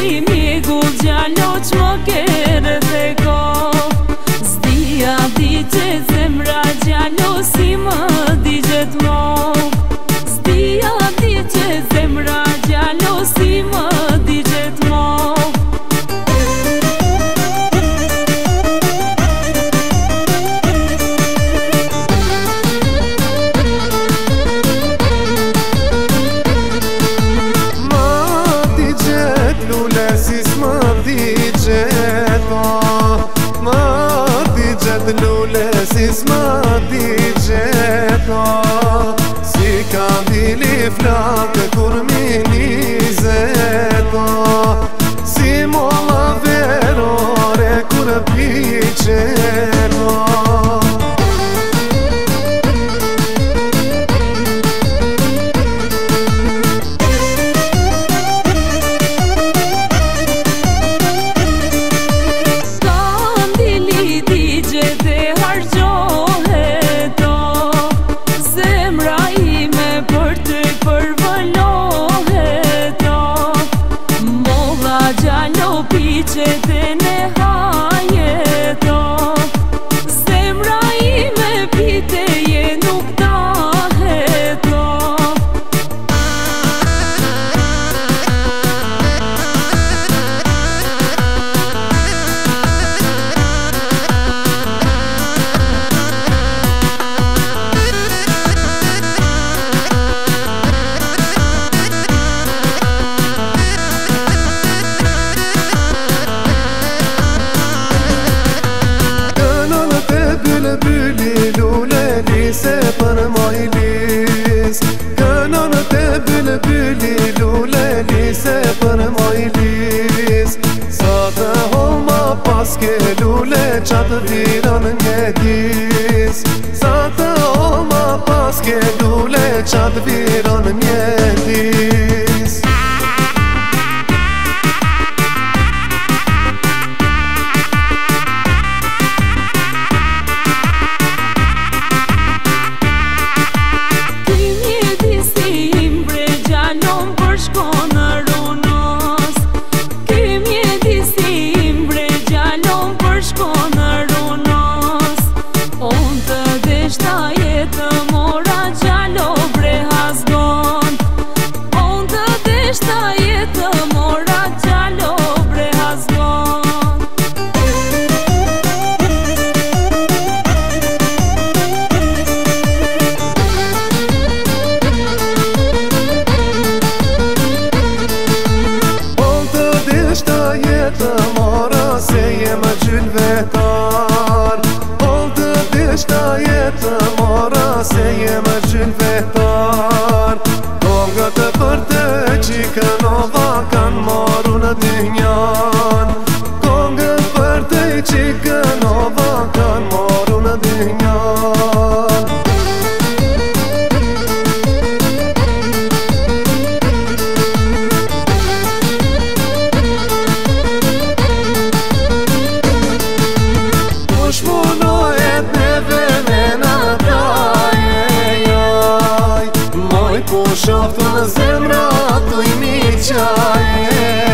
Ti mi gullë gjallë që më kërët Kurmini. gecede të lule lise për majlis Sa të holma paske lule qatë të diran dis Sa të holma paske lule qatë të diran dis что shpirtin vetar Tonga të përte që kënova kanë marun e dy njan Tonga të përte që kanë Shofënë në zemra, të i miqa